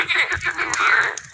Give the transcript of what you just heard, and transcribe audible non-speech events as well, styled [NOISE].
[LAUGHS] Yeah.